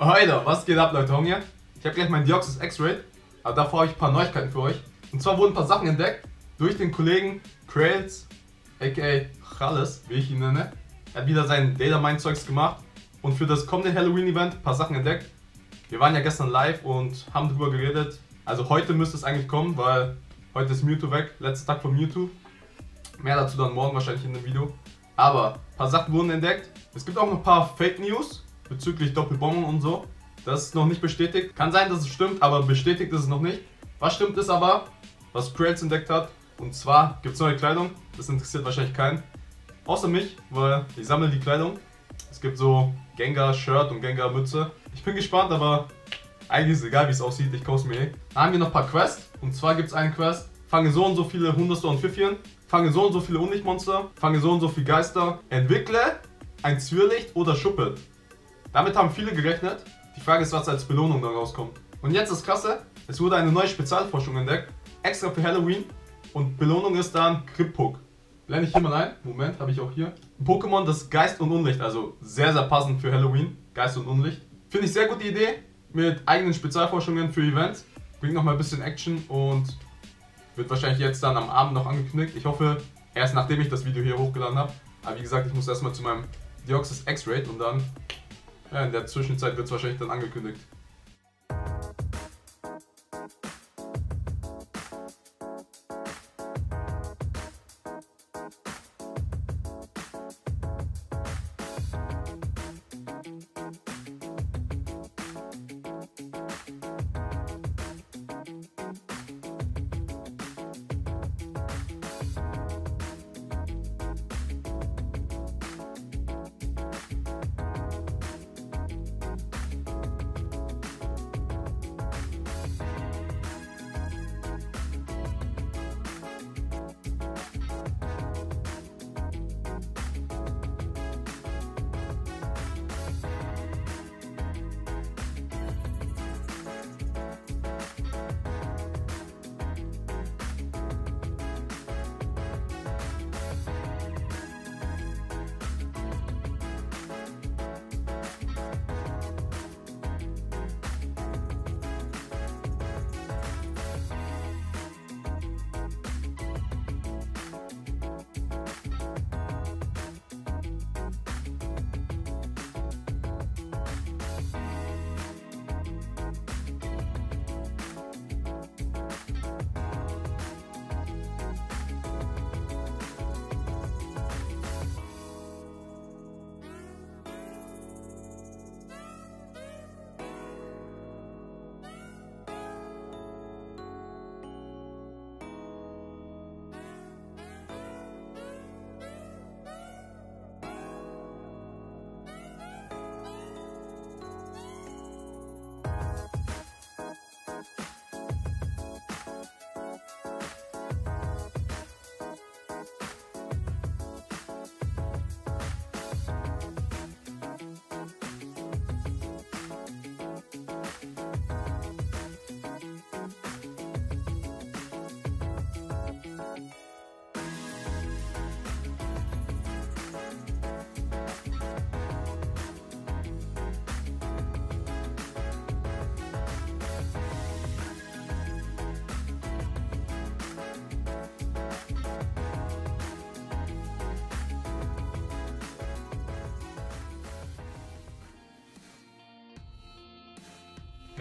Alter, was geht ab, Leute? Hier. Ich habe gleich meinen Deoxys X-Ray, aber davor habe ich ein paar Neuigkeiten für euch. Und zwar wurden ein paar Sachen entdeckt durch den Kollegen Krails, aka Chales, wie ich ihn nenne. Er hat wieder sein Data Mine Zeugs gemacht und für das kommende Halloween Event ein paar Sachen entdeckt. Wir waren ja gestern live und haben darüber geredet. Also heute müsste es eigentlich kommen, weil heute ist Mewtwo weg, letzter Tag von Mewtwo. Mehr dazu dann morgen wahrscheinlich in dem Video. Aber ein paar Sachen wurden entdeckt. Es gibt auch noch ein paar Fake News bezüglich Doppelbomben und so. Das ist noch nicht bestätigt. Kann sein, dass es stimmt, aber bestätigt ist es noch nicht. Was stimmt ist aber, was Krells entdeckt hat. Und zwar gibt es neue Kleidung. Das interessiert wahrscheinlich keinen. Außer mich, weil ich sammle die Kleidung. Es gibt so Gengar-Shirt und Gengar-Mütze. Ich bin gespannt, aber eigentlich ist es egal, wie es aussieht. Ich kaufe es mir eh. Dann haben wir noch ein paar Quests. Und zwar gibt es einen Quest. Fange so und so viele Hunderste und Pfiffchen. Fange so und so viele Unlichtmonster. Fange so und so viele Geister. Entwickle ein Zwirlicht oder Schuppe. Damit haben viele gerechnet. Die Frage ist, was als Belohnung dann rauskommt. Und jetzt das Krasse, es wurde eine neue Spezialforschung entdeckt, extra für Halloween. Und Belohnung ist dann Krippuk. Blende ich hier mal ein. Moment, habe ich auch hier. Pokémon, das Geist und Unlicht, also sehr, sehr passend für Halloween. Geist und Unlicht. Finde ich sehr gute Idee. Mit eigenen Spezialforschungen für Events. Bringt nochmal ein bisschen Action und wird wahrscheinlich jetzt dann am Abend noch angekündigt. Ich hoffe, erst nachdem ich das Video hier hochgeladen habe. Aber wie gesagt, ich muss erstmal zu meinem Deoxys X-Rate und dann ja, in der Zwischenzeit wird es wahrscheinlich dann angekündigt.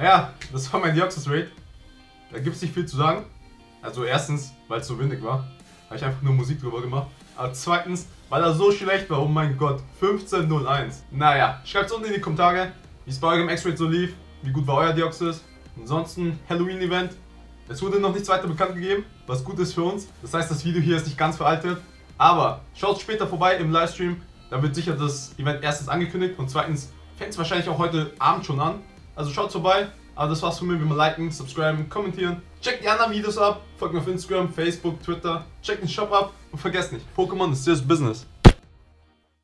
Ja, das war mein Deoxys Raid. Da gibt es nicht viel zu sagen. Also erstens, weil es so windig war, habe ich einfach nur Musik drüber gemacht. Aber zweitens, weil er so schlecht war, oh mein Gott, 15.01. Naja, schreibt es unten in die Kommentare, wie es bei eurem X-Raid so lief, wie gut war euer Deoxys. Ansonsten, Halloween-Event. Es wurde noch nichts weiter bekannt gegeben, was gut ist für uns. Das heißt, das Video hier ist nicht ganz veraltet. Aber schaut später vorbei im Livestream, da wird sicher das Event erstens angekündigt und zweitens fängt es wahrscheinlich auch heute Abend schon an. Also schaut vorbei. Aber das war's von mir. Wie immer liken, subscriben, kommentieren. Checkt die anderen Videos ab. Folgt mir auf Instagram, Facebook, Twitter. Checkt den Shop ab. Und vergesst nicht, Pokémon ist serious business.